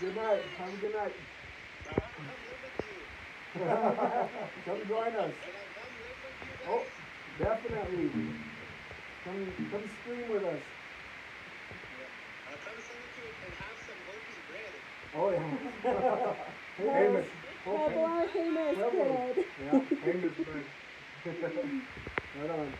Good night. Have a good night. come join us. Oh, definitely. Come, come scream with us. Oh yeah. hey, Jemez. Have our oh, Jemez bread. Yeah, Jemez. bread. right on.